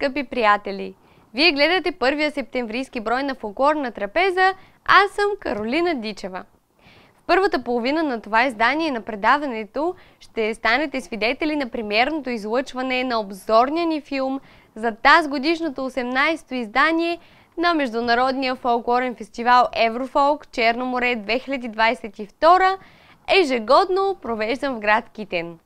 Скъпи приятели! Вие гледате първия септемврийски брой на фолклор на трапеза. Аз съм Каролина Дичева. В първата половина на това издание на предаването ще станете свидетели на премиерното излъчване на обзорния ни филм за тази годишното 18-то издание на Международния фолклорен фестивал Еврофолк Черно море 2022, ежегодно провеждан в град Китен.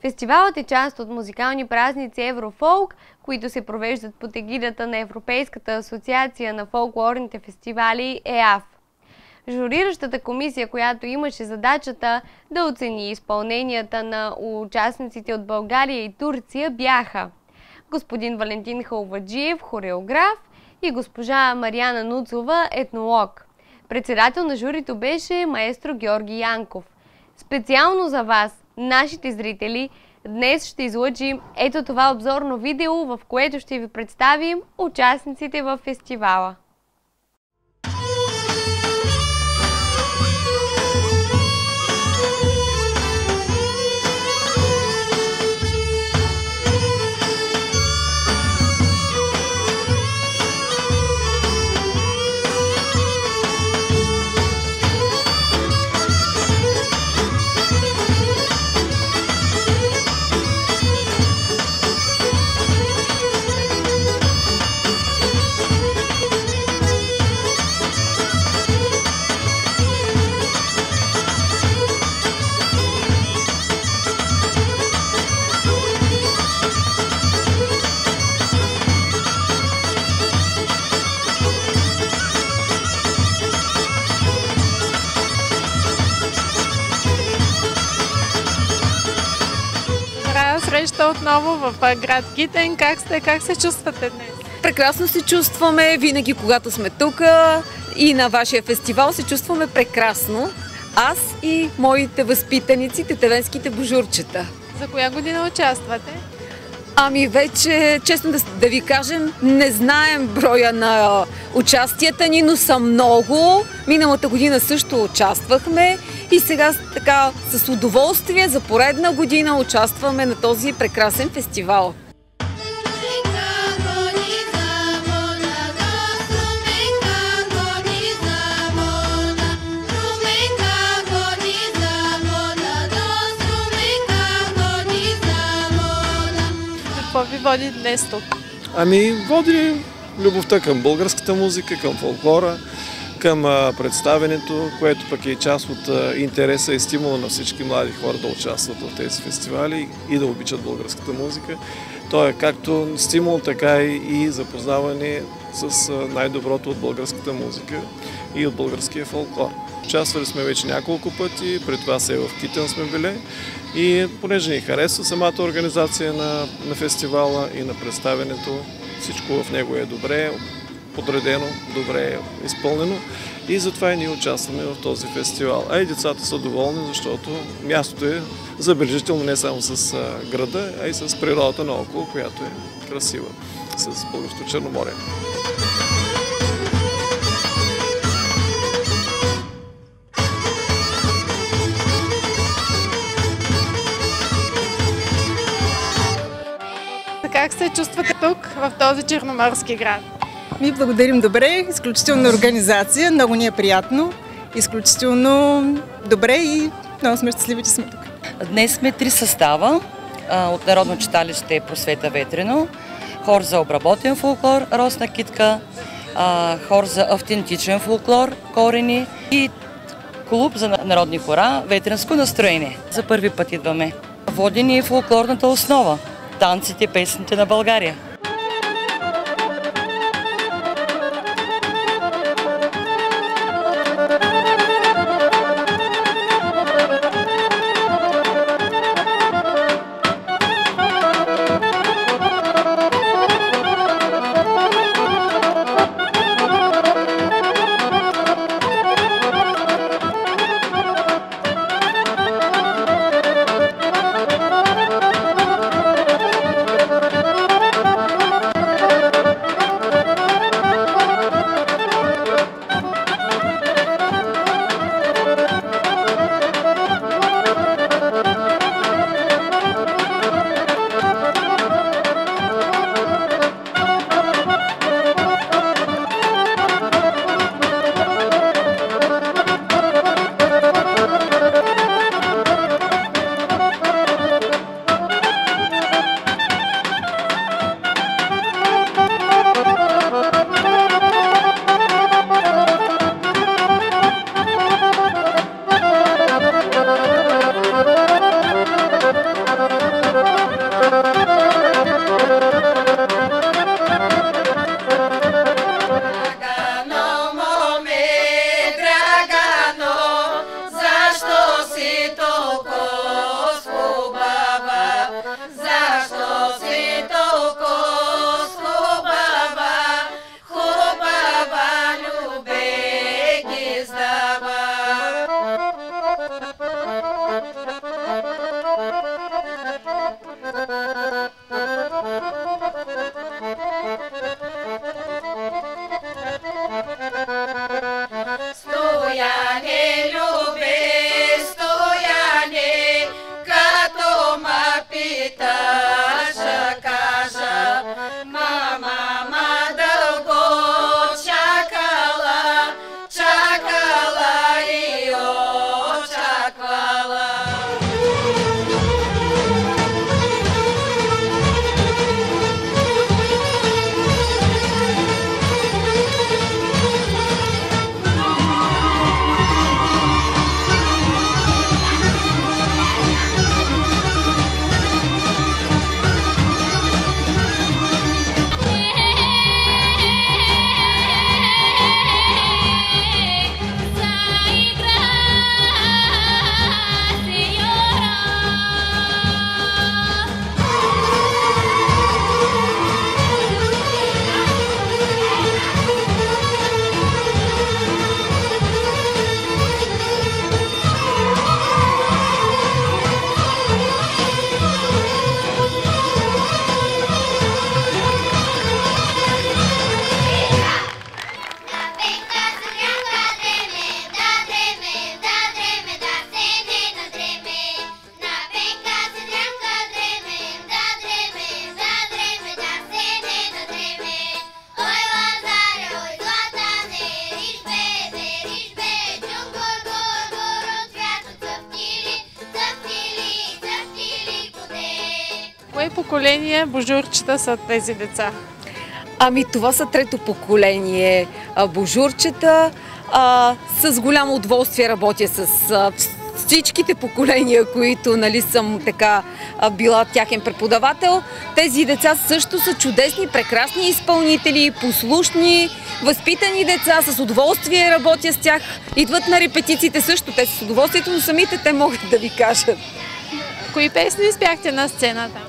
Фестивалът е част от музикални празници Еврофолк, които се провеждат под егидата на Европейската асоциация на фолклорните фестивали ЕАФ. Журиращата комисия, която имаше задачата да оцени изпълненията на участниците от България и Турция, бяха господин Валентин Халваджиев, хореограф и госпожа Марияна Нуцова, етнолог. Председател на журито беше маестро Георги Янков. Специално за вас, нашите зрители, днес ще излъчим ето това обзорно видео, в което ще ви представим участниците в фестивала. Град Китен. Как сте? Как се чувствате днес? Прекрасно се чувстваме винаги, когато сме тук и на вашия фестивал се чувстваме прекрасно. Аз и моите възпитаници, тетевенските божурчета. За коя година участвате? Ами вече, честно да, да ви кажем, не знаем броя на участията ни, но са много. Миналата година също участвахме и сега така с удоволствие за поредна година участваме на този прекрасен фестивал. Какво ви води днес тук? Ами, води любовта към българската музика, към фолклора, към представенето, което пък е част от интереса и стимула на всички млади хора да участват в тези фестивали и да обичат българската музика. То е както стимул, така и запознаване с най-доброто от българската музика и от българския фолклор. Участвали сме вече няколко пъти, пред това се в Китен сме били и понеже ни харесва самата организация на, на фестивала и на представенето, всичко в него е добре, подредено, добре изпълнено и затова и ние участваме в този фестивал. А и децата са доволни, защото мястото е забележително не само с града, а и с природата наоколо, която е красива, с Българското Черноморие. Как се чувствате тук, в този черноморски град? Ми благодарим добре, изключителна организация, много ни е приятно, изключително добре и много сме щастливи, че сме тук. Днес сме три състава от Народно читалище Просвета Ветрено, хор за обработен фолклор Росна китка, хор за автентичен фолклор Корени и клуб за народни хора Ветренско настроение. За първи път идваме. Водени е фолклорната основа танците, песните на България. Божурчета са тези деца? Ами това са трето поколение божурчета. А, с голямо удоволствие работя с а, всичките поколения, които нали, съм така била тяхен преподавател. Тези деца също са чудесни, прекрасни изпълнители, послушни, възпитани деца, с удоволствие работя с тях. Идват на репетициите също, те с удоволствието, но самите те могат да ви кажат. Кои песни спяхте на сцената?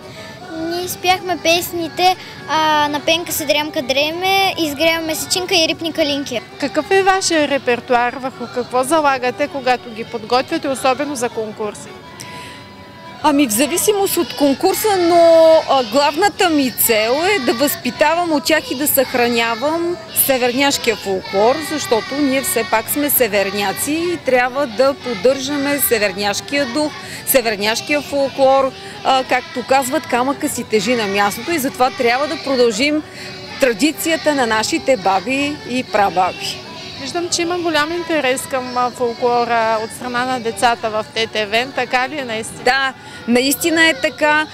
Ние изпяхме песните а, на Пенка Седрямка Дреме, Изгрева месечинка и Рипни калинки. Какъв е вашия репертуар? Върху какво залагате, когато ги подготвяте, особено за конкурси? Ами в зависимост от конкурса, но главната ми цел е да възпитавам от тях и да съхранявам северняшкия фолклор, защото ние все пак сме северняци и трябва да поддържаме северняшкия дух, северняшкия фолклор, а, както казват, камъка си тежи на мястото и затова трябва да продължим традицията на нашите баби и прабаби. Виждам, че има голям интерес към фолклора от страна на децата в ТТВ. Така ли е наистина? Да, наистина е така.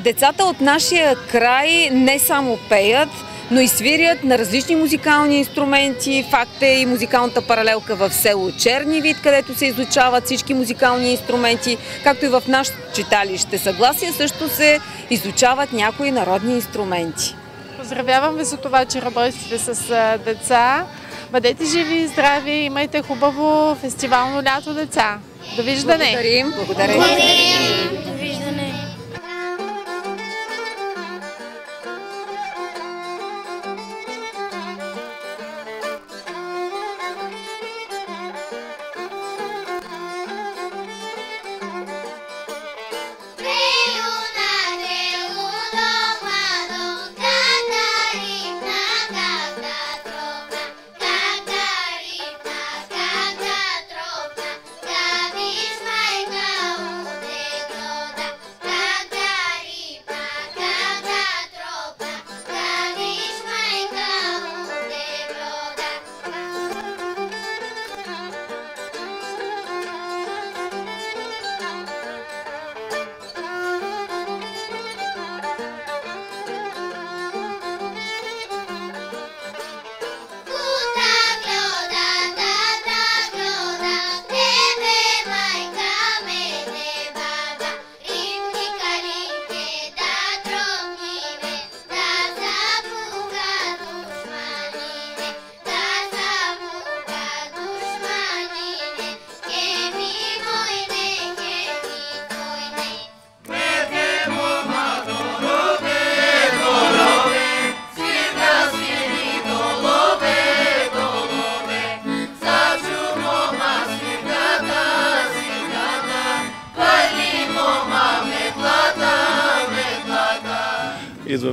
Децата от нашия край не само пеят, но и свирят на различни музикални инструменти. Факт е и музикалната паралелка в село Чернивид, където се изучават всички музикални инструменти, както и в нашето читалище. Съгласие също се изучават някои народни инструменти. Поздравявам ви за това, че работите с деца. Бъдете живи и здрави, имайте хубаво фестивално лято деца. Довиждане! Благодарим. Благодарим. Довиждане!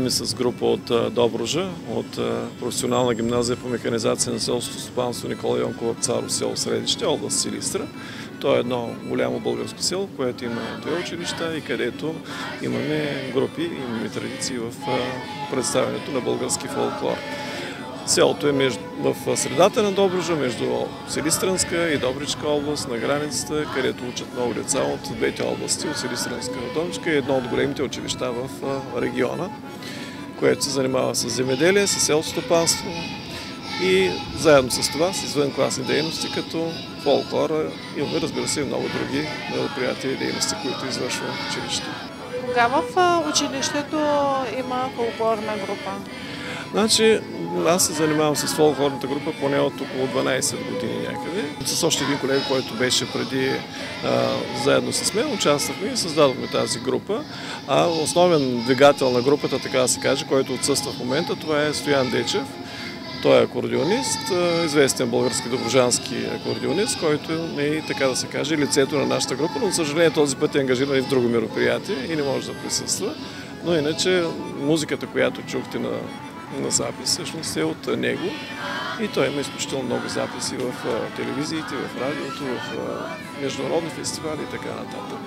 Идваме с група от а, Добружа, от професионална гимназия по механизация на селското стопанство Никола Йонкова Царо, село Средище, област Силистра. То е едно голямо българско село, което има две училища и където имаме групи, имаме традиции в представянето на български фолклор. Селото е в средата на Добружа, между Силистренска и Добричка област, на границата, където учат много деца от двете области, от Силистренска и едно от големите училища в региона, което се занимава с земеделие, с селско стопанство и заедно с това с извънкласни дейности, като фолклора. Имаме, разбира се, и много други мероприятия и дейности, които извършва училището. Кога в училището има фолклорна група? Значи, аз се занимавам с фолклорната група поне от около 12 години някъде. С още един колега, който беше преди а, заедно с мен, участвахме и създадохме тази група. А основен двигател на групата, така да се каже, който отсъства в момента, това е Стоян Дечев. Той е акордеонист, а, известен български доброжански акордеонист, който е и така да се каже лицето на нашата група, но за съжаление този път е ангажиран и в друго мероприятие и не може да присъства. Но иначе музиката, която чухте на на запис, всъщност е от него. И той има изключително много записи в телевизиите, в радиото, в международни фестивали и така нататък.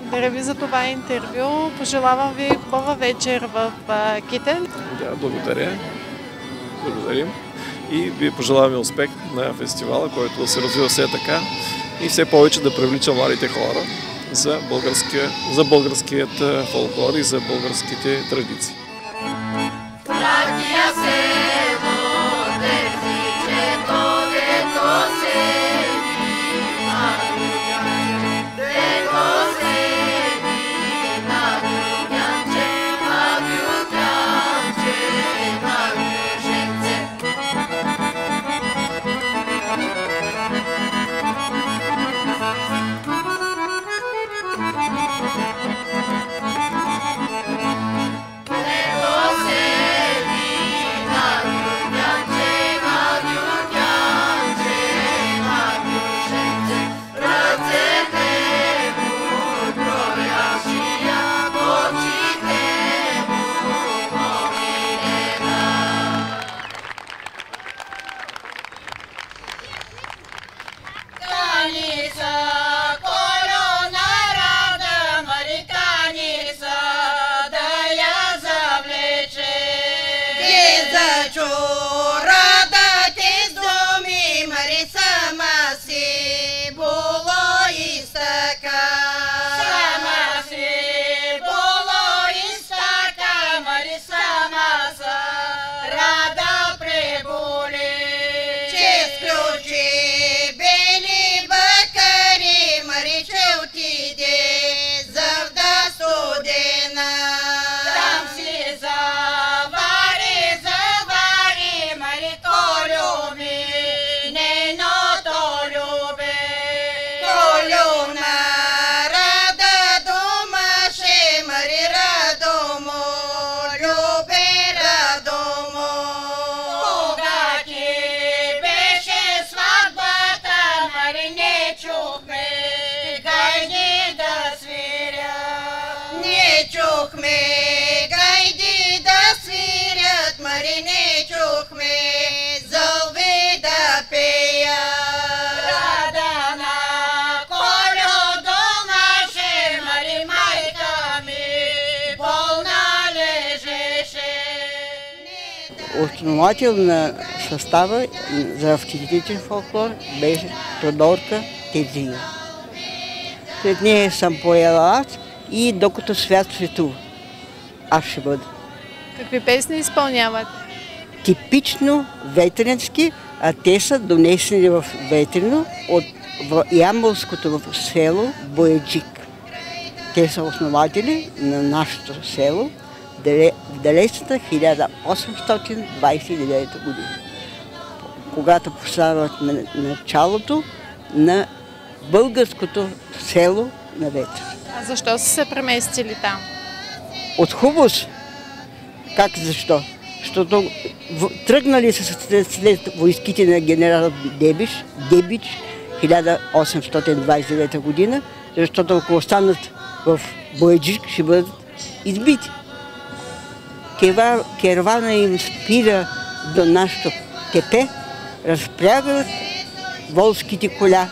Благодаря ви за това интервю. Пожелавам ви хубава вечер в Китен. Да, благодаря. Благодарим. И ви пожелаваме успех на фестивала, който да се развива все така и все повече да привлича младите хора за, българския, за българският фолклор и за българските традиции. Основател на състава за автентичен фолклор беше Тодорка Тезия. След нея съм поела аз и докато свят светува. Аз ще бъда. Какви песни изпълнявате? Типично ветренски, а те са донесени в Ветрено от Ямболското село Бояджик. Те са основатели на нашето село в далечната 1829 година, когато поставят началото на българското село на Ветер. А защо са се преместили там? От хубост. Как защо? Защото тръгнали са след войските на генерал Дебич, Дебич 1829 година, защото ако останат в Бояджик, ще бъдат избити кервана им спира до нашото тепе, разпрягат волските коля,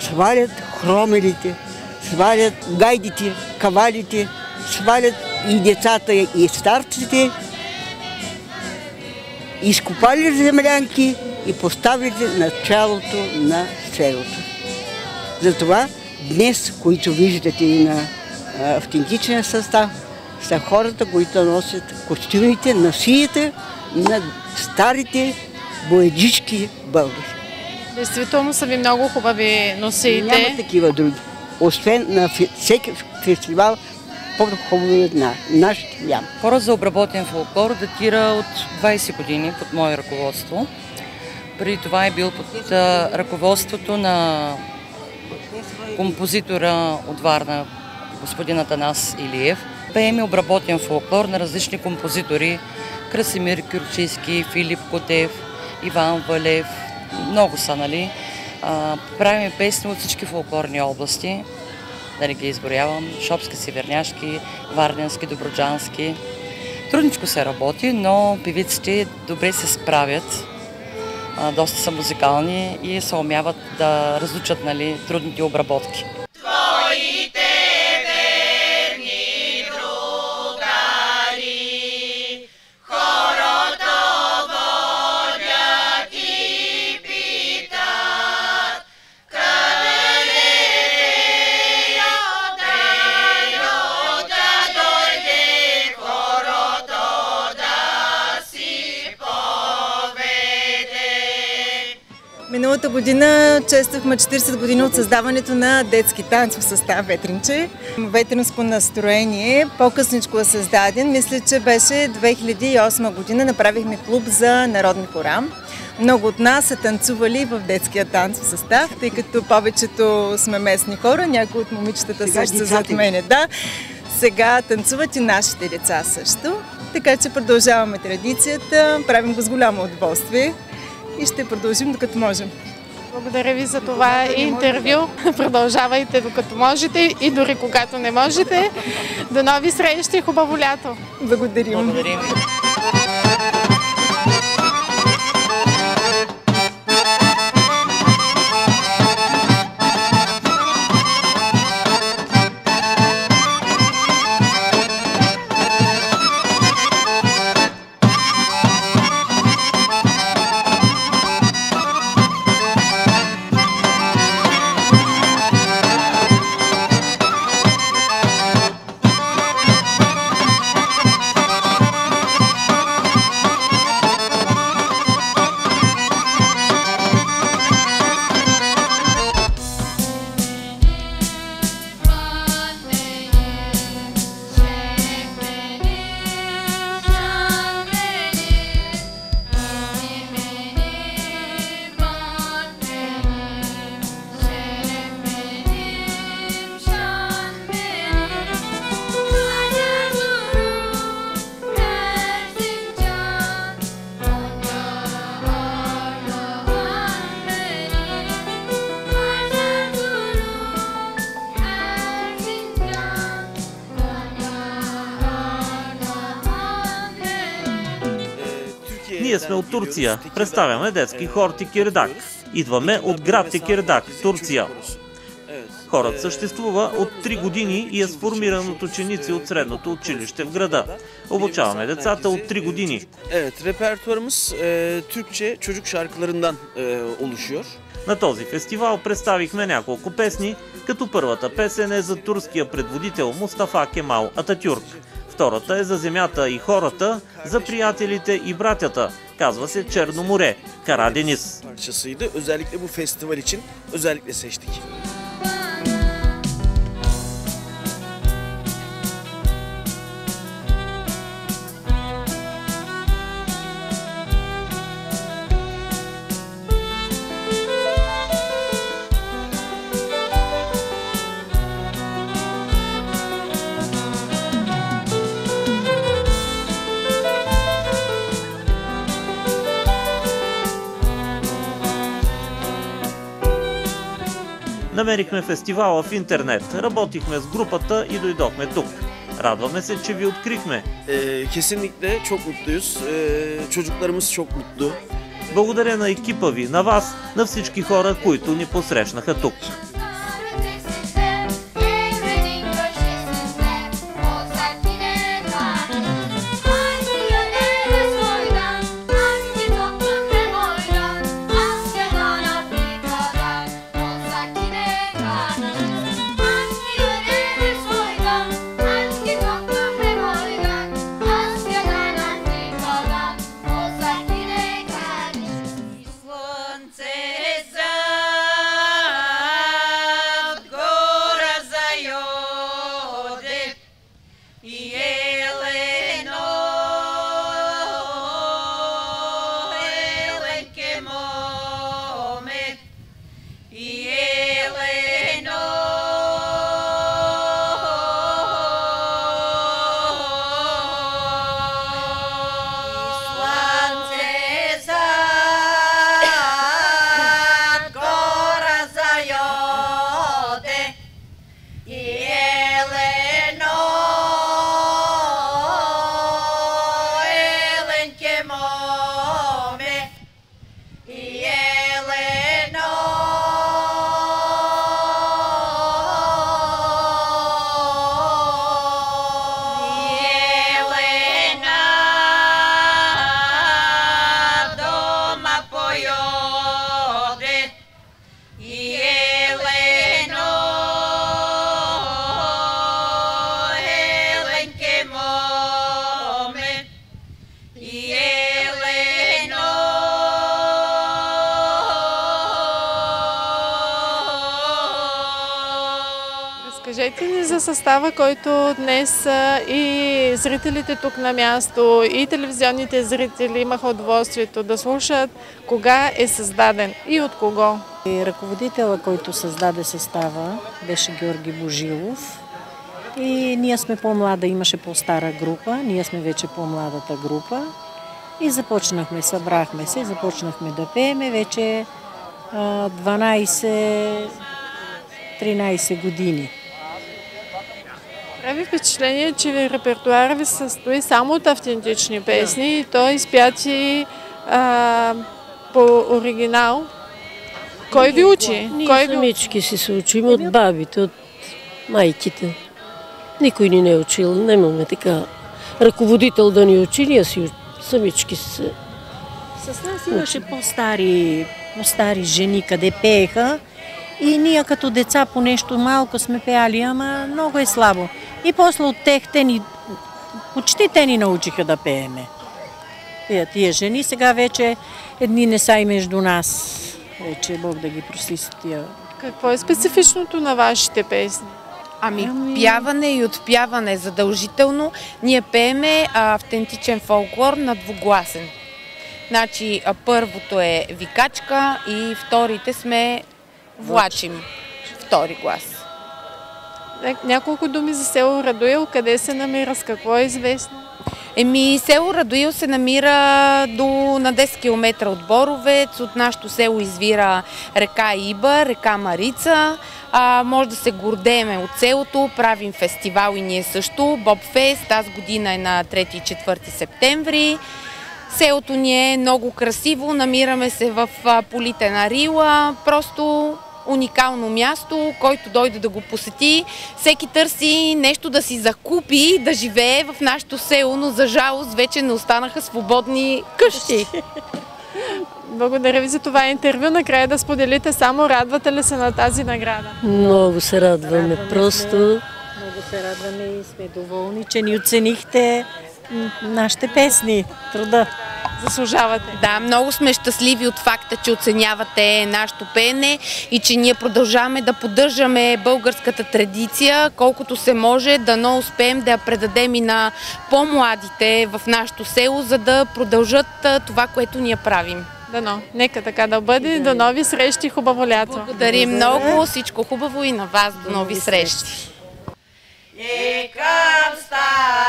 свалят хромелите, свалят гайдите, кавалите, свалят и децата, и старците, изкопали землянки и поставили началото на селото. Затова днес, които виждате и на автентичния състав, са хората, които носят костюмите на шиите на старите боеджички българи. Действително са ви много хубави носиите. Няма такива други. Освен на всеки фестивал, по-хубави от нашите няма. Хора за обработен фолклор датира от 20 години под мое ръководство. Преди това е бил под ръководството на композитора от Варна, господин Атанас Илиев. Пеем обработен фолклор на различни композитори. Красимир Кюрчийски, Филип Котев, Иван Валев, много са, нали? А, правим песни от всички фолклорни области, да не ги изброявам. Шопски, Северняшки, Варденски, Доброджански. Трудничко се работи, но певиците добре се справят. Доста са музикални и се умяват да разлучат нали, трудните обработки. Миналата година чествахме 40 години от създаването на детски танцов състав Ветринче. Ветринско настроение, по-късничко е създаден. Мисля, че беше 2008 година. Направихме клуб за народни хора. Много от нас са танцували в детския танцов състав, тъй като повечето сме местни хора, някои от момичетата Сега също децата зад мене. Да, сега танцуват и нашите деца също. Така че продължаваме традицията, правим го с голямо удоволствие и ще продължим докато можем. Благодаря ви за това интервю. Продължавайте докато можете и дори когато не можете. До нови срещи, хубаво лято! Благодарим. Благодарим Турция. Представяме детски хор Тикирдак. Идваме от град Тикирдак, Турция. Хорът съществува от 3 години и е сформиран от ученици от средното училище в града. Обучаваме децата от 3 години. Evet, e, Türkçe çocuk şarkılarından e, oluşuyor. На този фестивал представихме няколко песни, като първата песен е за турския предводител Мустафа Кемал Ататюрк. Втората е за земята и хората, за приятелите и братята. Казва се Черно море, Караденис. Parçasıydı. Özellikle bu festival için özellikle seçtik. Намерихме фестивала в интернет, работихме с групата и дойдохме тук. Радваме се, че ви открихме. E, kesinlikle çok mutluyuz. E, çocuklarımız çok mutlu. Благодаря на екипа ви, на вас, на всички хора, които ни посрещнаха тук. Състава, който днес и зрителите тук на място, и телевизионните зрители имаха удоволствието да слушат кога е създаден и от кого. И ръководителя, който създаде състава, беше Георги Божилов. И ние сме по-млада, имаше по-стара група, ние сме вече по-младата група. И започнахме, събрахме се, започнахме да пееме вече а, 12-13 години. Прави впечатление, че репертуара ви състои само от автентични песни и то изпяти а, по оригинал. Кой ви учи? Ние Кой ви самички си се учим от бабите, от майките. Никой ни не е учил, нямаме така ръководител да ни учи, ние си самички се. С нас имаше по-стари, по-стари жени, къде пееха. И ние като деца по нещо малко сме пеяли, ама много е слабо. И после от тех те ни, почти те ни научиха да пееме. Тия, тия жени сега вече едни не са и между нас. Вече Бог да ги прости с тия. Какво е специфичното на вашите песни? Ами, пяване и отпяване задължително. Ние пееме а, автентичен фолклор на двугласен. Значи, а, първото е викачка и вторите сме влачим. Втори глас. Ня- Няколко думи за село Радуил, къде се намира, с какво е известно? Еми, село Радуил се намира до на 10 км от Боровец. От нашото село извира река Иба, река Марица. А, може да се гордееме от селото. Правим фестивал и ние също. Бобфест. Тази година е на 3 и 4 септември. Селото ни е много красиво. Намираме се в полите на Рила. Просто уникално място, който дойде да го посети. Всеки търси нещо да си закупи, да живее в нашето село, но за жалост вече не останаха свободни къщи. Благодаря ви за това интервю. Накрая да споделите само радвате ли се на тази награда? Много се радваме, просто. Много се радваме и сме доволни, че ни оценихте нашите песни, труда. Заслужавате. Да, много сме щастливи от факта, че оценявате нашето пеене и че ние продължаваме да поддържаме българската традиция, колкото се може, дано успеем да я предадем и на по-младите в нашето село, за да продължат това, което ние правим. Дано. Нека така да бъде. До нови срещи. Хубаво лято. Благодарим много. Всичко хубаво и на вас. До нови срещи. И към стара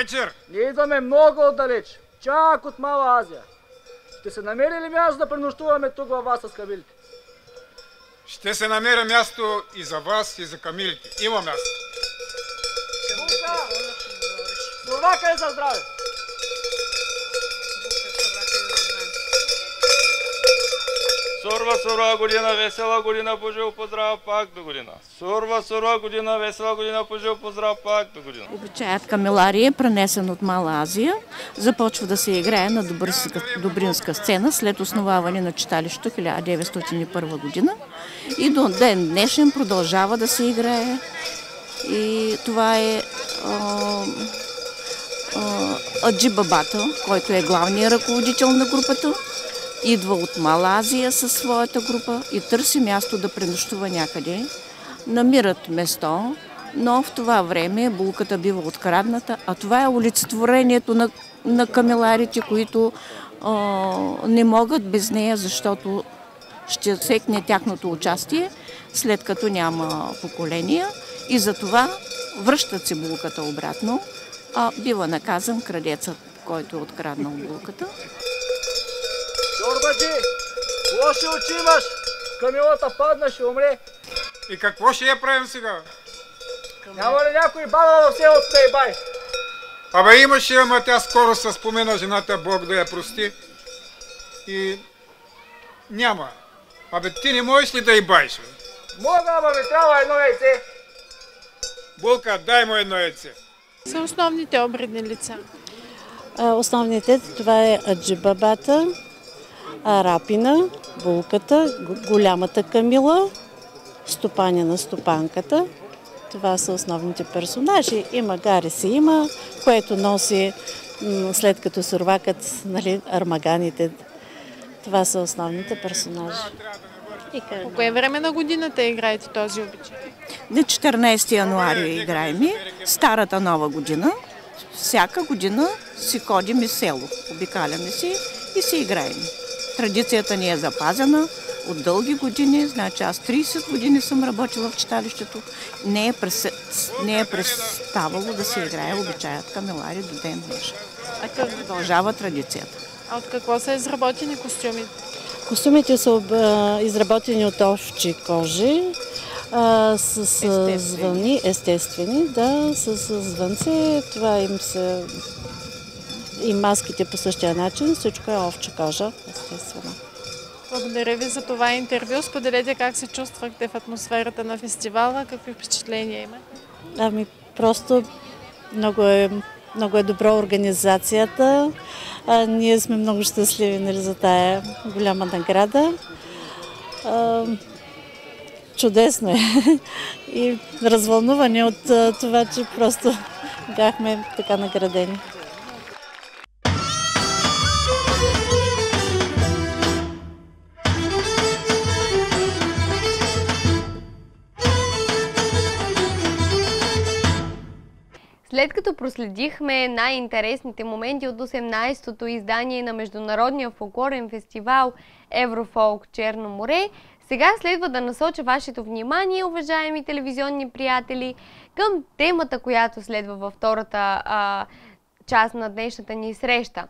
вечер! Ние идваме много отдалеч, чак от Мала Азия. Ще се намери ли място да пренощуваме тук във вас с кабилите? Ще се намеря място и за вас, и за камилите. Има място. Сурвака е за здраве! Сурва, сурва година, весела година, пожил поздрав пак до година. Сурва, сурва година, весела година, пожил поздрав пак до година. Обичаят камелария пренесен от Мала Азия. Започва да се играе на добринска сцена след основаване на читалището 1901 година. И до ден днешен продължава да се играе. И това е а, а, Аджи Бабата, който е главният ръководител на групата. Идва от Мала Азия със своята група и търси място да пренощува някъде. Намират место но в това време булката бива открадната, а това е олицетворението на, на камеларите, които а, не могат без нея, защото ще секне тяхното участие, след като няма поколения и затова връщат се булката обратно, а бива наказан крадецът, който е откраднал булката. Чорбаджи, лоши очи имаш! Камилата падна, ще умре. И какво ще я правим сега? Няма ли някой баба в селото да й бай? Абе имаше, ама тя скоро се спомена жената Бог да я прости. И няма. Абе ти не можеш ли да й байш? бе? Мога, ама ми трябва едно яйце. Булка, дай му едно яйце. Са основните обредни лица. А, Основните това е аджибабата, арапина, булката, голямата камила, стопаня на стопанката. Това са основните персонажи. Има Гари си има, което носи след като сурвакът нали, армаганите. Това са основните персонажи. И По кое време на годината играете този обичай? На 14 януари играем Старата нова година. Всяка година си ходим из село, обикаляме си и си играем. Традицията ни е запазена от дълги години, значи аз 30 години съм работила в читалището. Не е, прес... не е преставало да се играе обичаят камелари до ден днешен. А как? Продължава традицията. А от какво са изработени костюмите? Костюмите са об- изработени от овчи кожи, а, с, с звъни, естествени, да, с, с звънце. Това им са и маските по същия начин. Всичко е овча кожа, естествено. Благодаря ви за това интервю. Споделете как се чувствахте в атмосферата на фестивала, какви впечатления имате. Ами, просто много е, много е добра организацията. А, ние сме много щастливи нали, за тая голяма награда. А, чудесно е. И развълнувани от това, че просто бяхме така наградени. След като проследихме най-интересните моменти от 18-то издание на Международния фолклорен фестивал Еврофолк Черно море, сега следва да насоча вашето внимание, уважаеми телевизионни приятели, към темата, която следва във втората а, част на днешната ни среща.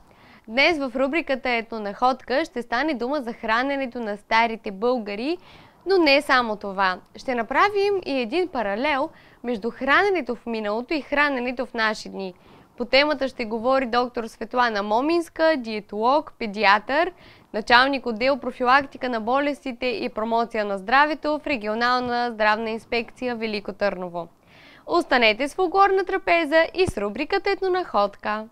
Днес в рубриката Етнонаходка ще стане дума за храненето на старите българи, но не само това. Ще направим и един паралел между храненето в миналото и храненето в наши дни. По темата ще говори доктор Светлана Моминска, диетолог, педиатър, началник отдел профилактика на болестите и промоция на здравето в регионална здравна инспекция Велико Търново. Останете с фолклорна трапеза и с рубриката Етнонаходка.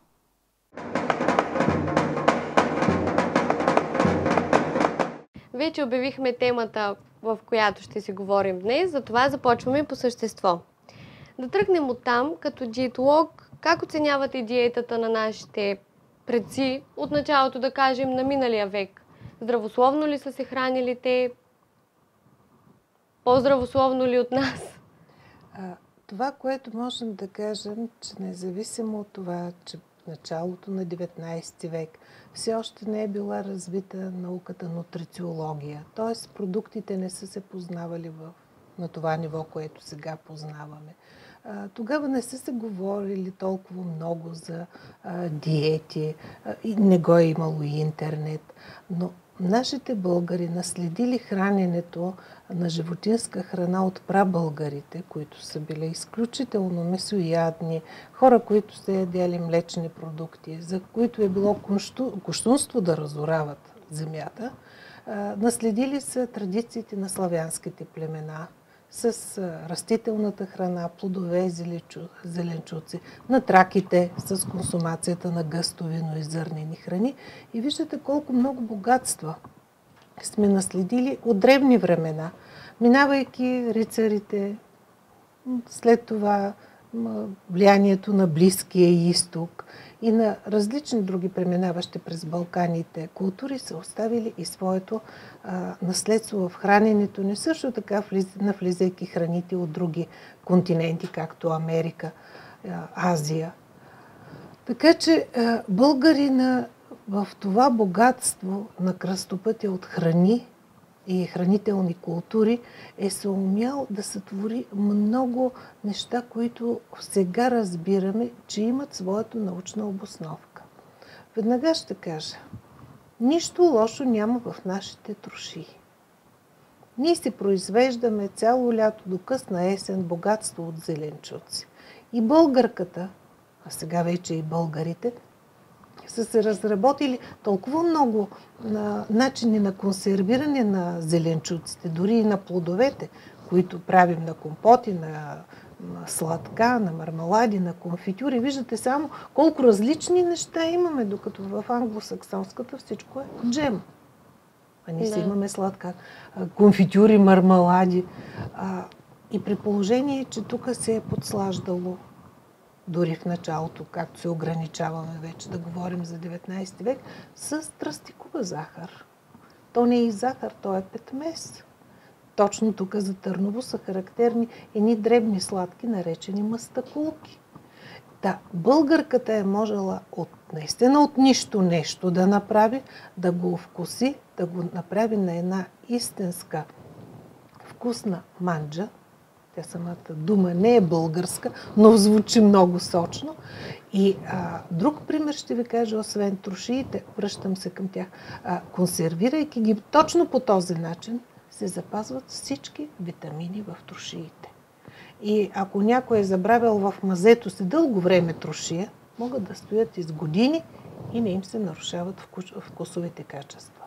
Вече обявихме темата, в която ще си говорим днес, затова започваме по същество. Да тръгнем от там, като диетолог, как оценявате диетата на нашите предци, от началото да кажем на миналия век? Здравословно ли са се хранили те? По-здравословно ли от нас? А, това, което можем да кажем, че независимо от това, че началото на 19 век все още не е била развита науката нутрициология, т.е. продуктите не са се познавали в, на това ниво, което сега познаваме. Тогава не са се говорили толкова много за диети не го е имало и интернет, но Нашите българи наследили храненето на животинска храна от прабългарите, които са били изключително месоядни, хора, които са ядяли млечни продукти, за които е било куштунство да разорават земята, наследили са традициите на славянските племена с растителната храна, плодове, зеленчу, зеленчуци, на траките с консумацията на гъстовино и зърнени храни. И виждате колко много богатства сме наследили от древни времена, минавайки рицарите, след това влиянието на Близкия изток и на различни други преминаващи през Балканите култури са оставили и своето а, наследство в храненето ни, също така влиз- навлизайки храните от други континенти, както Америка, Азия. Така че българина в това богатство на кръстопътя от храни и хранителни култури е се умял да сътвори много неща, които сега разбираме, че имат своята научна обосновка. Веднага ще кажа, нищо лошо няма в нашите трошии. Ние си произвеждаме цяло лято до късна есен богатство от зеленчуци. И българката, а сега вече и българите, са се разработили толкова много на, начини на консервиране на зеленчуците, дори и на плодовете, които правим на компоти, на, сладка, на мармелади, на конфитюри. Виждате само колко различни неща имаме, докато в англосаксонската всичко е джем. А ние си Да. имаме сладка, а, конфитюри, мармелади. А, и при положение, че тук се е подслаждало дори в началото, както се ограничаваме вече да говорим за 19 век, с тръстикова захар. То не е и захар, то е петмес. Точно тук за Търново са характерни едни дребни сладки, наречени мастакулки. Да, българката е можела от, наистина от нищо нещо да направи, да го вкуси, да го направи на една истинска вкусна манджа. Тя самата дума не е българска, но звучи много сочно. И а, друг пример ще ви кажа, освен трошиите, връщам се към тях, а, консервирайки ги точно по този начин, се запазват всички витамини в трошиите. И ако някой е забравял в мазето си дълго време трошия, могат да стоят из години и не им се нарушават вкус- вкусовите качества.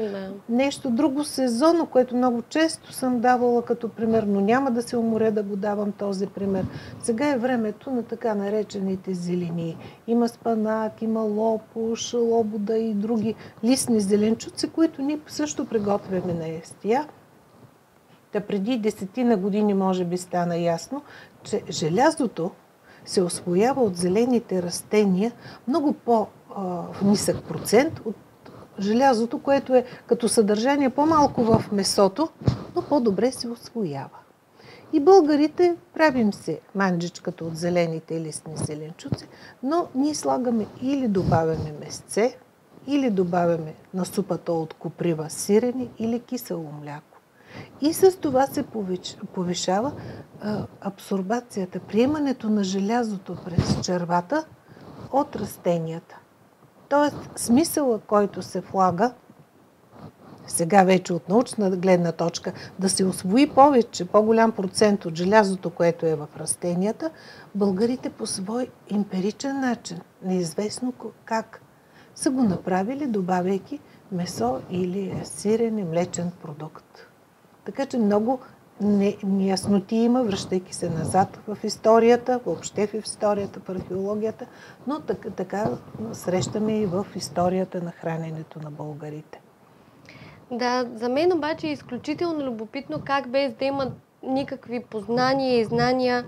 Да. Нещо друго сезонно, което много често съм давала като пример, но няма да се уморя да го давам този пример. Сега е времето на така наречените зелени. Има спанак, има лопуш, лобода и други листни зеленчуци, които ние също приготвяме на естия. Та преди десетина години може би стана ясно, че желязото се освоява от зелените растения много по-нисък процент от желязото, което е като съдържание по-малко в месото, но по-добре се освоява. И българите правим се манджичката от зелените листни зеленчуци, но ние слагаме или добавяме месце, или добавяме на супата от коприва сирене или кисело мляко. И с това се повиш- повишава абсорбацията, приемането на желязото през червата от растенията. Тоест, смисъла, който се влага, сега вече от научна гледна точка, да се освои повече, по-голям процент от желязото, което е в растенията, българите по свой емпиричен начин, неизвестно как, са го направили, добавяйки месо или сирен и млечен продукт. Така че много неясноти има, връщайки се назад в историята, въобще в историята, в археологията, но така, така срещаме и в историята на храненето на българите. Да, за мен обаче е изключително любопитно как без да имат никакви познания и знания,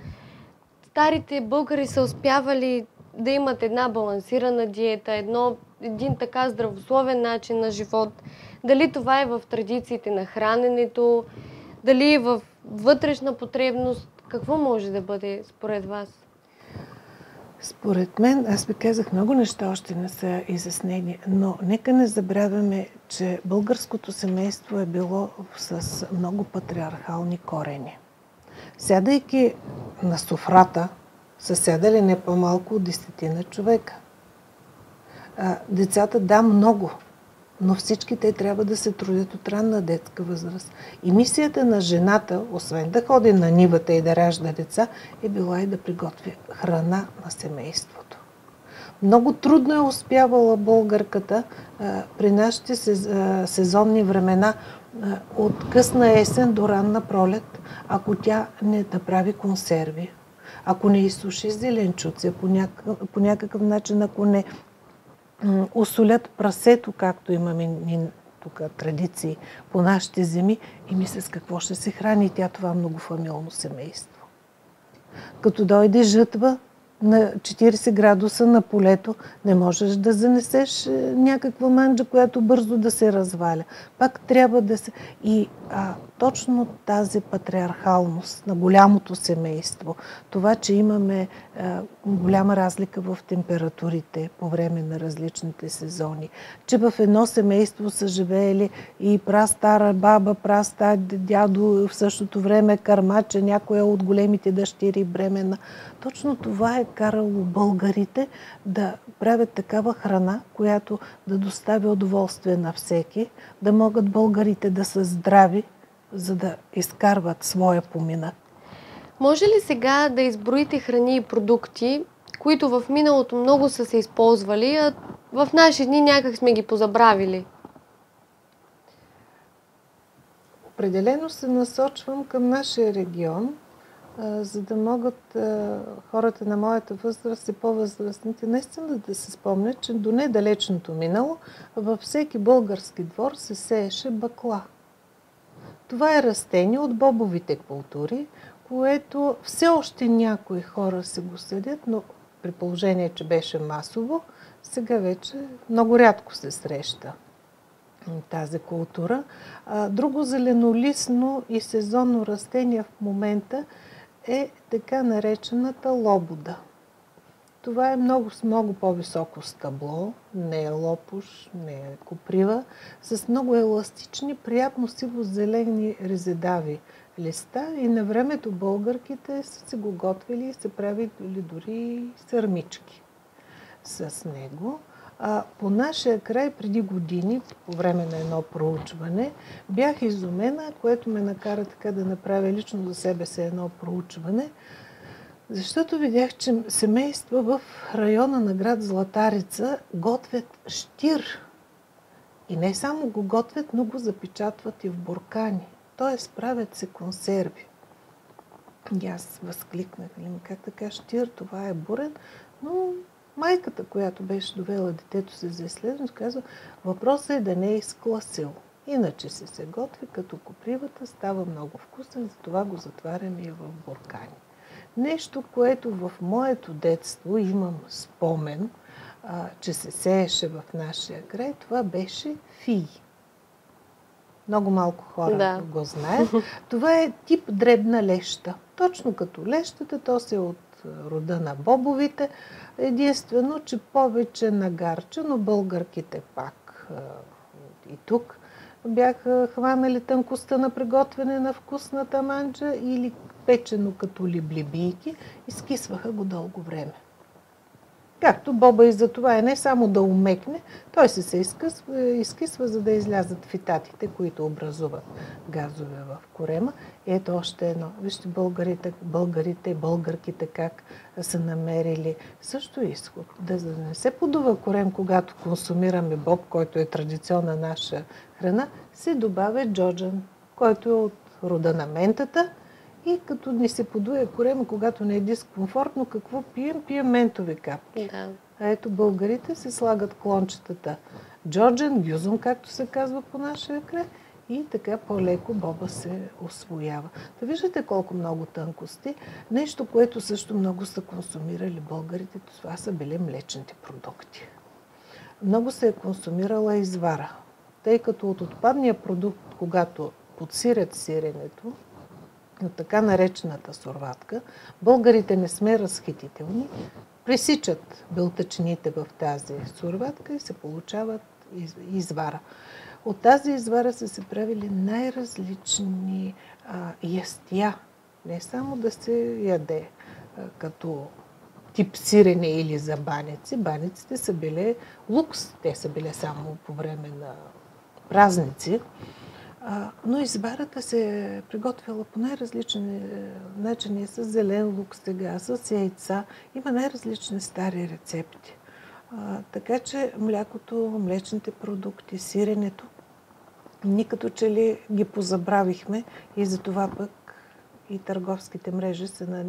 старите българи са успявали да имат една балансирана диета, едно, един така здравословен начин на живот. Дали това е в традициите на храненето, дали е в вътрешна потребност, какво може да бъде според вас? Според мен, аз ви казах, много неща още не са изяснени, но нека не забравяме, че българското семейство е било с много патриархални корени. Сядайки на софрата, са сядали не по-малко от десетина човека. Децата, да, много, но всички те трябва да се трудят от ранна детска възраст. И мисията на жената, освен да ходи на нивата и да ражда деца, е била и да приготви храна на семейството. Много трудно е успявала българката при нашите сезонни времена от късна есен до ранна пролет, ако тя не направи консерви, ако не изсуши зеленчуци, по някакъв, начин, ако не осолят прасето, както имаме тук традиции по нашите земи, и мисля с какво ще се храни тя това многофамилно семейство. Като дойде жътва, на 40 градуса на полето не можеш да занесеш е, някаква манджа, която бързо да се разваля. Пак трябва да се... И а, точно тази патриархалност на голямото семейство, това, че имаме а, голяма разлика в температурите по време на различните сезони, че в едно семейство са живеели и прастара баба, прастар дядо, в същото време кармача, някоя от големите дъщери бремена. Точно това е карало българите да правят такава храна, която да доставя удоволствие на всеки, да могат българите да са здрави, за да изкарват своя поминък. Може ли сега да изброите храни и продукти, които в миналото много са се използвали, а в наши дни някак сме ги позабравили? Определено се насочвам към нашия регион, а, за да могат а, хората на моята възраст и по-възрастните наистина да се спомнят, че до недалечното минало във всеки български двор се сееше бакла. Това е растение от бобовите култури, което все още някои хора се го съдят, но при положение, че беше масово, сега вече много рядко се среща тази култура. Друго зеленолисно и сезонно растение в момента е така наречената лобода. Това е много, с много по-високо стъбло, не е лопуш, не е коприва, с много еластични, приятно сиво-зелени резедави листа и на времето българките са се го готвили и са правили дори сърмички с него. А, по нашия край преди години, по време на едно проучване, бях изумена, което ме накара така да направя лично за себе си едно проучване, защото видях, че семейства в района на град Златарица готвят штир. И не само го готвят, но го запечатват и в буркани. Т.е. правят се консерви. И аз възкликнах, нали, «Ами как така штир, това е бурен, но майката, която беше довела детето си за изследване, казва, въпросът е да не е изкласил. Иначе се се готви, като копривата става много вкусен, затова го затваряме и в буркани. Нещо, което в моето детство имам спомен, а, че се сееше в нашия край, това беше фии. Много малко хора Да. го знаят. Това е тип дребна леща. Точно като лещата, то се е от рода на бобовите. Единствено, че повече нагарча, но българките пак и тук бяха хванали тънкостта на приготвяне на вкусната манджа или печено като либлибийки и скисваха го дълго време. Както боба и за това е не само да умекне, той се, се изкъсва, изкисва, за да излязат фитатите, които образуват газове в корема. И ето още едно. Вижте българите, българите българките как са намерили също изход. Да, за да не се подува корем, когато консумираме боб, който е традиционна наша храна, се добавя джоджан, който е от рода на ментата. И като не се подуе корема, когато не е дискомфортно, какво пием? Пием ментови капки. Да. А ето българите се слагат клончетата джорджен, гюзон, както се казва по нашия край, и така по-леко боба се освоява. Да виждате колко много тънкости. Нещо, което също много са консумирали българите, това са били млечните продукти. Много се е консумирала извара, тъй като от отпадния продукт, когато подсирят сиренето, от така наречената сурватка, българите не сме разхитителни, пресичат белтъчините в тази сурватка и се получават из- извара. От тази извара са се правили най-различни ястия. Не само да се яде а, като тип сирене или за баници. Баниците са били лукс. Те са били само по време на празници. Но изварата се е приготвила по най-различни е, начини, с зелен лук сега, с яйца. Има най-различни стари рецепти. А, така че млякото, млечните продукти, сиренето, ни като че ли ги позабравихме и за това пък и търговските мрежи се на-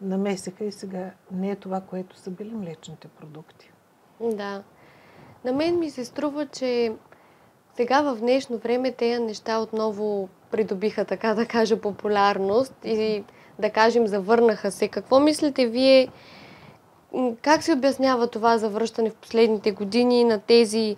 намесиха и сега не е това, което са били млечните продукти. Да. На мен ми се струва, че сега в днешно време тези неща отново придобиха, така да кажа, популярност и да кажем, завърнаха се. Какво мислите вие, как се обяснява това завръщане в последните години на тези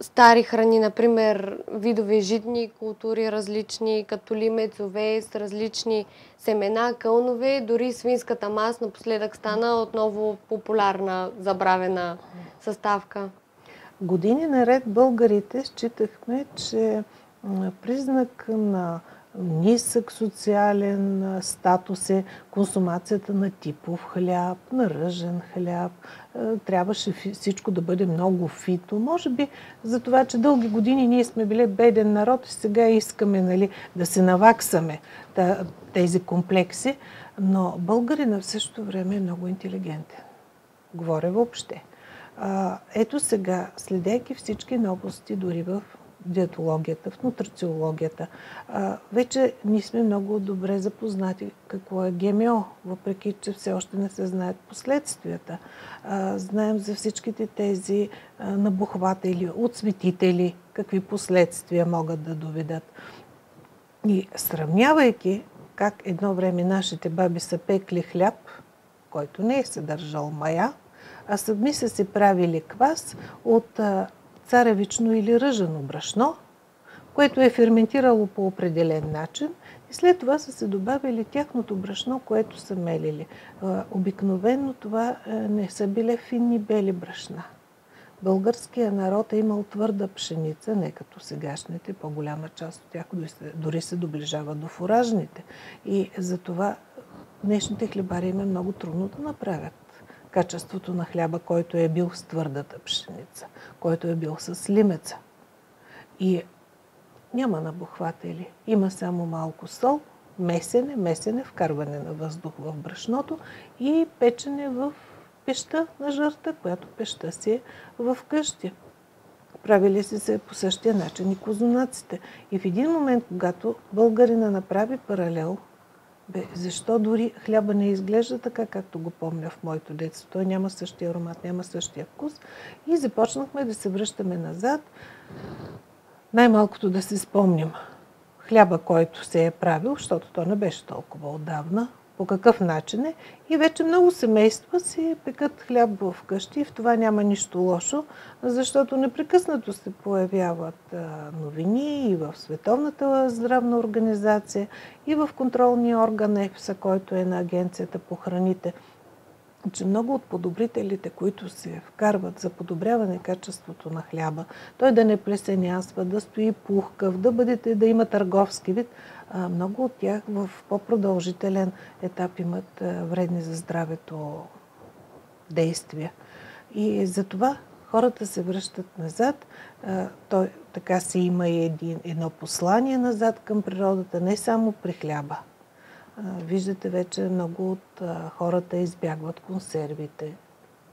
стари храни, например видове житни култури различни, като лимец, овес, различни семена, кълнове, дори свинската мас напоследък стана отново популярна, забравена съставка. Години наред българите считахме, че признак на нисък социален статус е консумацията на типов хляб, на ръжен хляб. Трябваше всичко да бъде много фито. Може би за това, че дълги години ние сме били беден народ и сега искаме нали, да се наваксаме тези комплекси. Но българина в същото време е много интелигентен. Говоря въобще. А, ето сега, следейки всички новости, дори в диетологията, в нутрициологията, а, вече ние сме много добре запознати какво е ГМО, въпреки че все още не се знаят последствията. А, знаем за всичките тези а, набухватели, отсветители, какви последствия могат да доведат. И сравнявайки как едно време нашите баби са пекли хляб, който не е съдържал мая, а сами са си правили квас от царевично или ръжено брашно, което е ферментирало по определен начин и след това са се добавили тяхното брашно, което са мелили. Обикновено това а, не са били финни бели брашна. Българския народ е имал твърда пшеница, не като сегашните, по-голяма част от тях се, дори се доближава до фуражните. И затова днешните хлебари им е много трудно да направят качеството на хляба, който е бил с твърдата пшеница, който е бил с лимеца. И няма набухватели. Има само малко сол, месене, месене, вкарване на въздух в брашното и печене в пеща на жърта, която пеща си е в къщи. Правили си се по същия начин и козунаците. И в един момент, когато българина направи паралел, бе, защо дори хляба не изглежда така, както го помня в моето детство? Той няма същия аромат, няма същия вкус. И започнахме да се връщаме назад. Най-малкото да се спомним хляба, който се е правил, защото то не беше толкова отдавна, по какъв начин е. И вече много семейства си пекат хляб в къщи и в това няма нищо лошо, защото непрекъснато се появяват новини и в Световната здравна организация, и в контролния орган ЕФСА, който е на Агенцията по храните, че много от подобрителите, които се вкарват за подобряване качеството на хляба, той да не плесенясва, да стои пухкав, да, бъдете, да има търговски вид, много от тях в по-продължителен етап имат вредни за здравето действия. И затова хората се връщат назад. Той така си има и един, едно послание назад към природата, не само при хляба. Виждате вече много от хората избягват консервите.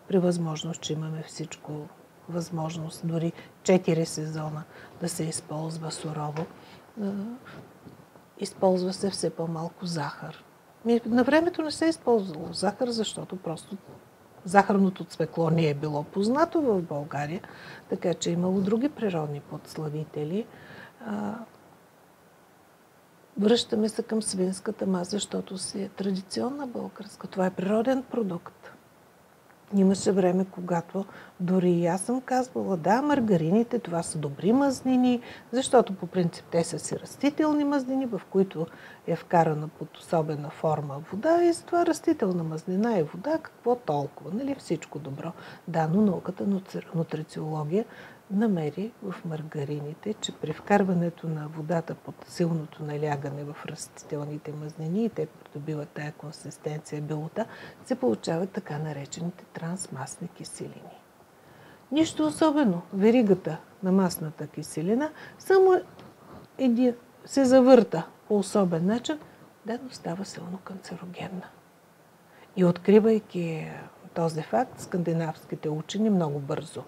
При възможност, че имаме всичко възможност, дори 4 сезона да се използва сурово. Използва се все по-малко захар. На времето не се е използвало захар, защото просто захарното цвекло не е било познато в България, така че е имало други природни подславители. Връщаме се към свинската маса, защото си е традиционна българска. Това е природен продукт. Имаше време, когато дори и аз съм казвала, да, маргарините, това са добри мазнини, защото по принцип те са си растителни мазнини, в които е вкарана под особена форма вода и с това растителна мазнина и вода, какво толкова, нали, всичко добро. Да, но науката нутри- нутрициология намери в маргарините, че при вкарването на водата под силното налягане в растителните мазнини и те придобиват тая консистенция белота, се получават така наречените трансмасни киселини. Нищо особено. Веригата на масната киселина само един, се завърта по особен начин, да, но става силно канцерогенна. И откривайки този факт, скандинавските учени много бързо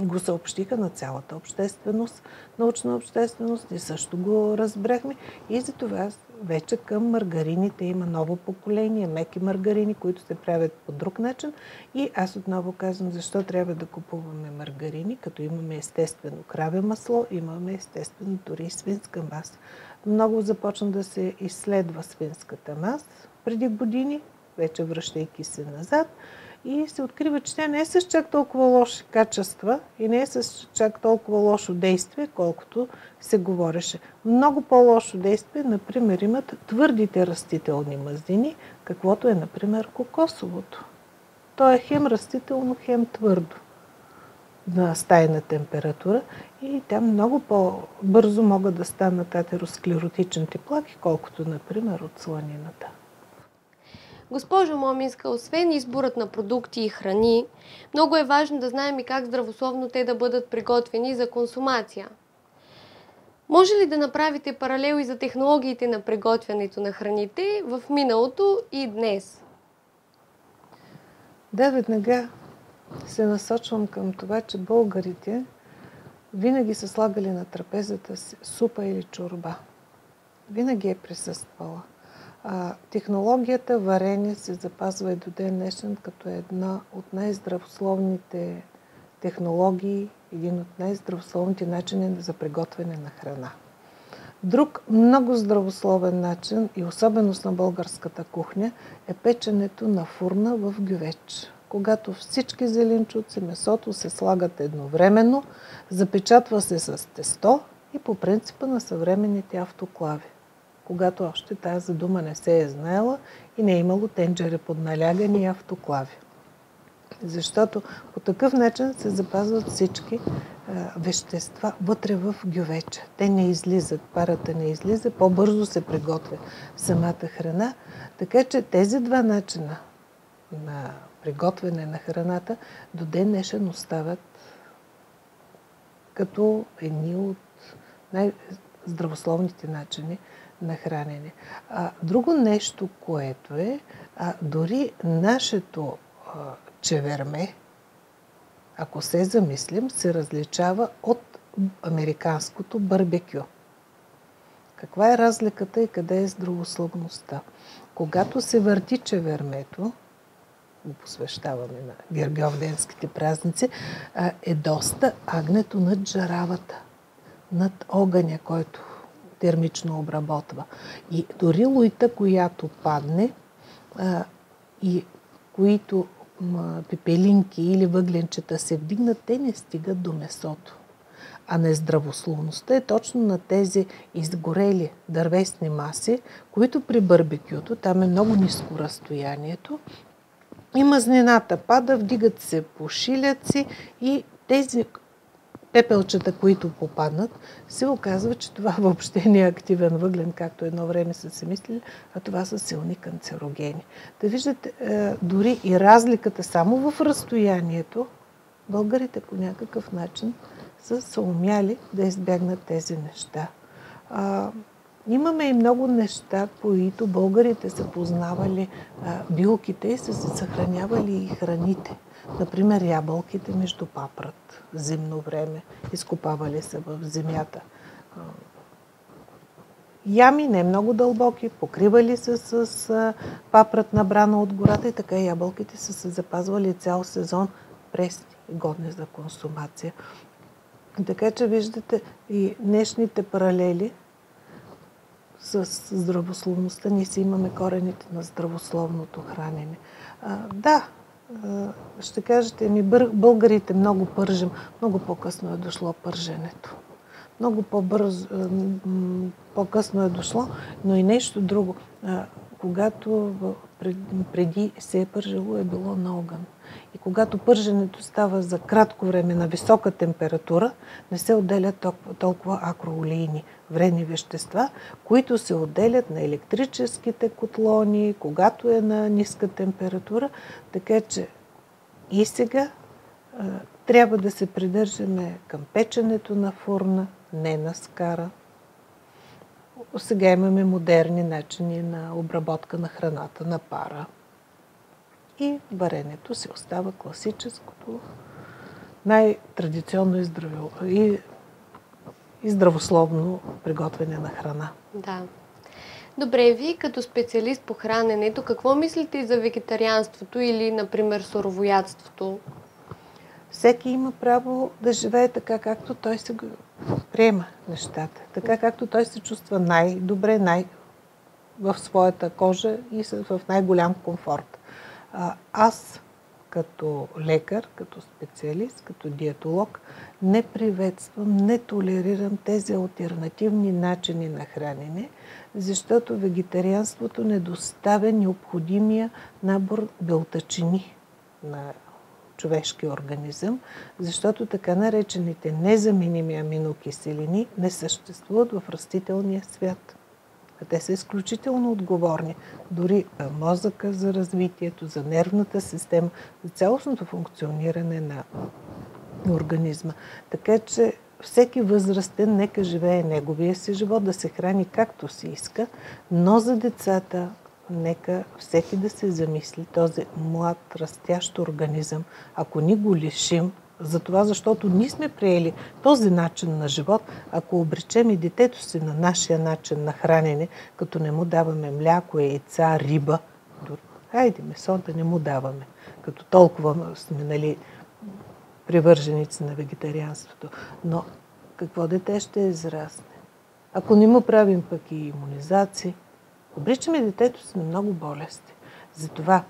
го съобщиха на цялата общественост, научна общественост, и също го разбрахме. И затова вече към маргарините има ново поколение, меки маргарини, които се правят по друг начин. И аз отново казвам, защо трябва да купуваме маргарини, като имаме естествено краве масло, имаме естествено дори и свинска маса. Много започна да се изследва свинската маса преди години, вече връщайки се назад. И се открива, че тя не е с чак толкова лоши качества и не е с чак толкова лошо действие, колкото се говореше. Много по-лошо действие, например, имат твърдите растителни мазнини, каквото е, например, кокосовото. То е хем растително, хем твърдо на стайна температура и там много по-бързо могат да станат атеросклеротичните плаки, колкото, например, от сланината. Госпожо Моминска, освен изборът на продукти и храни, много е важно да знаем и как здравословно те да бъдат приготвени за консумация. Може ли да направите паралел и за технологиите на приготвянето на храните в миналото и днес? Да, веднага се насочвам към това, че българите винаги са слагали на трапезата супа или чорба. Винаги е присъствала. А, технологията варение се запазва и до ден днешен като една от най-здравословните технологии, един от най-здравословните начини за приготвяне на храна. Друг много здравословен начин и особеност на българската кухня е печенето на фурна в гювеч. Когато всички зеленчуци, месото се слагат едновременно, запечатва се с тесто и по принципа на съвременните автоклави. Когато още тази дума не се е знаела и не е имало тенджери под налягани и автоклави. Защото по такъв начин се запазват всички а, вещества вътре в гювеча. Те не излизат, парата не излиза, по-бързо се приготвя самата храна. Така че тези два начина на приготвяне на храната до ден днешен остават като едни от най-здравословните начини на хранене. А, друго нещо, което е, а, дори нашето а, чеверме, ако се замислим, се различава от американското барбекю. Каква е разликата и къде е здравословността? Когато се върти чевермето, го посвещаваме на Гергьовденските празници, е доста агнето над жаравата, над огъня, който термично обработва. И дори луйта, която падне и които пепелинки или въгленчета се вдигнат, те не стигат до месото. А нездравословността е точно на тези изгорели дървесни маси, които при барбекюто, там е много ниско разстоянието, и мазнината пада, вдигат се пошиляци и тези пепелчета, които попаднат, се оказва, че това въобще не е активен въглен, както едно време са си мислили, а това са силни канцерогени. Да виждате, е, дори и разликата само в разстоянието, българите по някакъв начин са се да избягнат тези неща. Имаме и много неща, които българите са познавали билките и са се съхранявали и храните. Например, ябълките между папрат, зимно време, изкопавали се в земята. Ями не много дълбоки, покривали се с папрат набрана от гората и така ябълките са се запазвали цял сезон пресни и годни за консумация. Така че виждате и днешните паралели с здравословността. Ние си имаме корените на здравословното хранене. А, да, ще кажете ми, българите много пържим. Много по-късно е дошло пърженето. Много по-бързо, по-късно е дошло, но и нещо друго. Когато преди се е пържело, е било на огън. И когато пърженето става за кратко време на висока температура, не се отделят толкова, акроолейни вредни вещества, които се отделят на електрическите котлони, когато е на ниска температура. Така че и сега а, трябва да се придържаме към печенето на фурна, не на скара. Сега имаме модерни начини на обработка на храната на пара. И варенето си остава класическото, най-традиционно и, здраво, и, и здравословно приготвяне на храна. Да. Добре, вие като специалист по храненето, какво мислите за вегетарианството или, например, суровоядството? Всеки има право да живее така, както той се приема нещата. Така, както той се чувства най-добре, най- в своята кожа и в най-голям комфорт. Аз като лекар, като специалист, като диетолог, не приветствам, не толерирам тези альтернативни начини на хранене, защото вегетарианството не доставя необходимия набор белтачини на човешкия организъм, защото така наречените незаменими аминокиселини не съществуват в растителния свят. Те са изключително отговорни. Дори мозъка за развитието, за нервната система, за цялостното функциониране на организма. Така че всеки възрастен нека живее неговия си живот, да се храни както си иска, но за децата нека всеки да се замисли този млад, растящ организъм, ако ни го лишим, за това, защото ние сме приели този начин на живот, ако обречем и детето си на нашия начин на хранене, като не му даваме мляко, яйца, риба, хайде месо да не му даваме, като толкова сме нали, привърженици на вегетарианството. Но какво дете ще израсне? Ако не му правим пък и иммунизации, обричаме детето си на много болести. Затова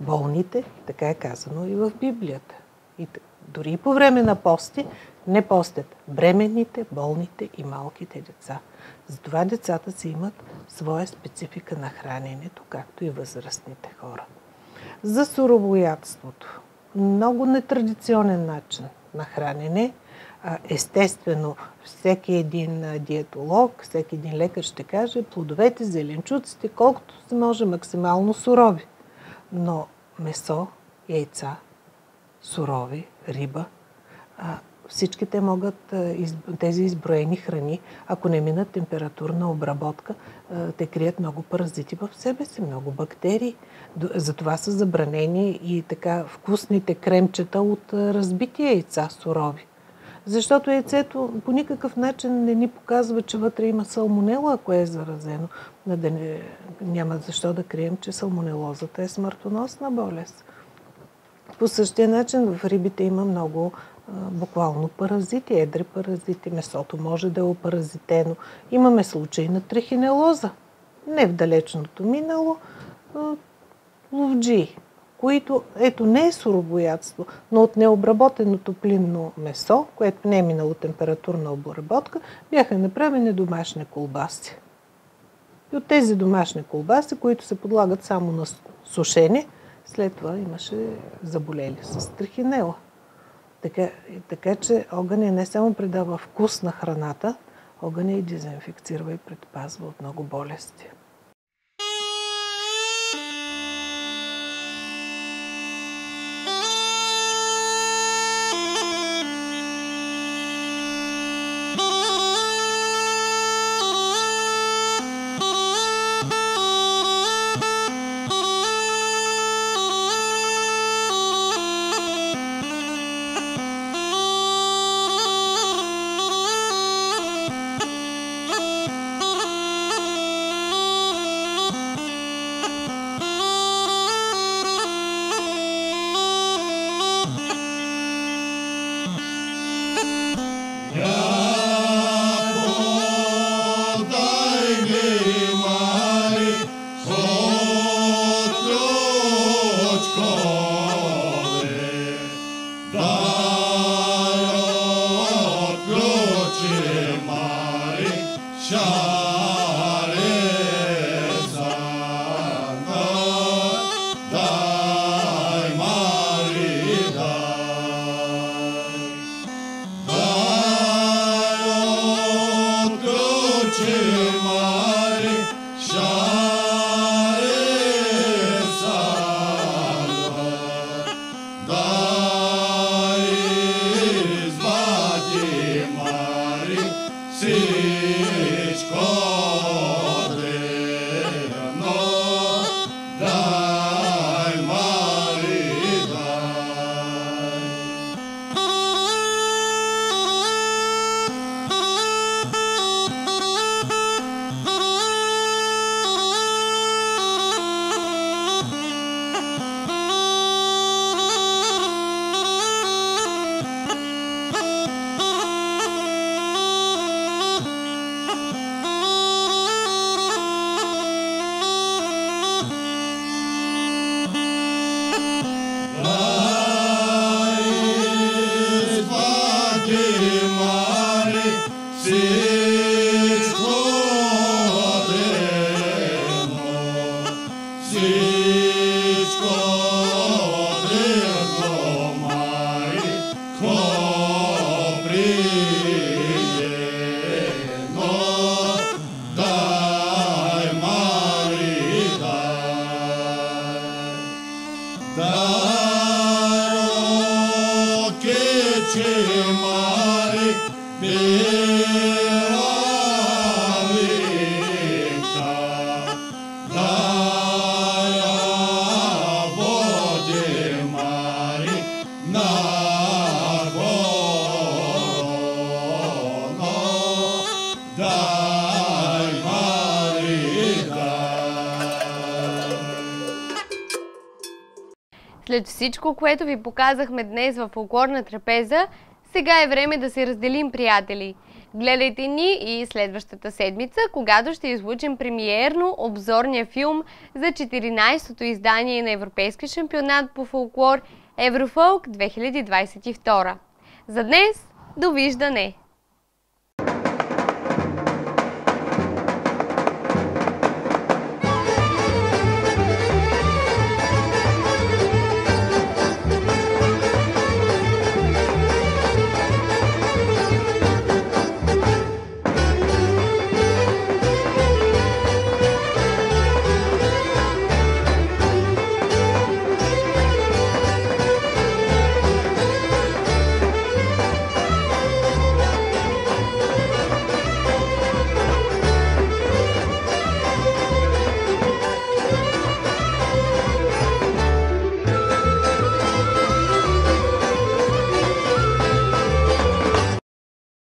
болните, така е казано и в Библията, и дори и по време на пости, не постят бременните, болните и малките деца. Затова децата си имат своя специфика на храненето, както и възрастните хора. За суровоядството. Много нетрадиционен начин на хранене. Естествено, всеки един диетолог, всеки един лекар ще каже плодовете, зеленчуците, колкото се може максимално сурови. Но месо, яйца, сурови, риба, всички те могат, тези изброени храни, ако не минат температурна обработка, те крият много паразити в себе си, много бактерии. Затова са забранени и така вкусните кремчета от разбити яйца сурови. Защото яйцето по никакъв начин не ни показва, че вътре има салмонела, ако е заразено. Няма защо да крием, че салмонелозата е смъртоносна болест. По същия начин в рибите има много буквално паразити, едри паразити. Месото може да е опаразитено. Имаме случаи на трихинелоза. Не в далечното минало, ловджи, които, ето не е суровоядство, но от необработеното плинно месо, което не е минало температурна обработка, бяха направени домашни колбаси. И от тези домашни колбаси, които се подлагат само на сушене, след това имаше заболели с трихинела. Така, така че огъня не само придава вкус на храната, огъня и дезинфекцира и предпазва от много болести. Всичко всичко, което ви показахме днес във фолклорна трапеза, сега е време да се разделим, приятели. Гледайте ни и следващата седмица, когато ще излучим премиерно обзорния филм за 14-то издание на Европейски шампионат по фолклор Еврофолк 2022. За днес, довиждане!